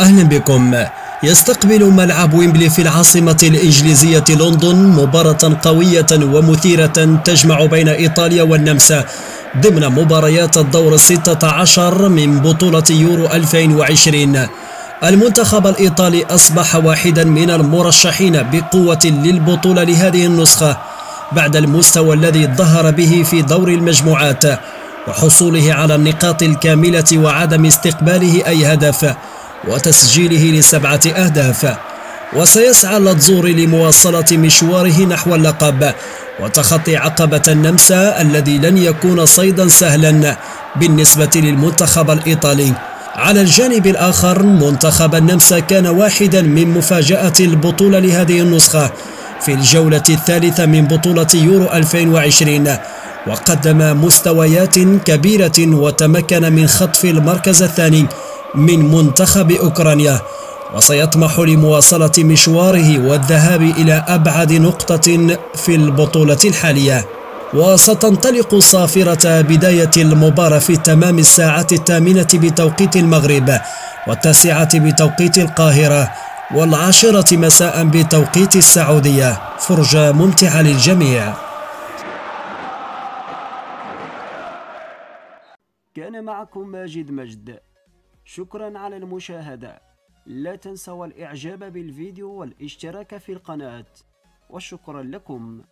أهلا بكم. يستقبل ملعب ويمبلي في العاصمة الإنجليزية لندن مباراة قوية ومثيرة تجمع بين إيطاليا والنمسا ضمن مباريات الدور الستة عشر من بطولة يورو 2020 المنتخب الإيطالي أصبح واحدا من المرشحين بقوة للبطولة لهذه النسخة بعد المستوى الذي ظهر به في دور المجموعات وحصوله على النقاط الكاملة وعدم استقباله أي هدف. وتسجيله لسبعة أهداف. وسيسعى لاتزوري لمواصلة مشواره نحو اللقب. وتخطي عقبة النمسا الذي لن يكون صيدا سهلا بالنسبة للمنتخب الإيطالي. على الجانب الآخر منتخب النمسا كان واحدا من مفاجأة البطولة لهذه النسخة في الجولة الثالثة من بطولة يورو 2020 وقدم مستويات كبيرة وتمكن من خطف المركز الثاني. من منتخب أوكرانيا وسيطمح لمواصلة مشواره والذهاب إلى أبعد نقطة في البطولة الحالية. وستنطلق صافرة بداية المباراة في تمام الساعة الثامنة بتوقيت المغرب والتاسعة بتوقيت القاهرة والعاشرة مساء بتوقيت السعودية. فرجة ممتعة للجميع. كان معكم ماجد مجد. شكرا على المشاهدة. لا تنسوا الإعجاب بالفيديو والاشتراك في القناة. وشكرا لكم.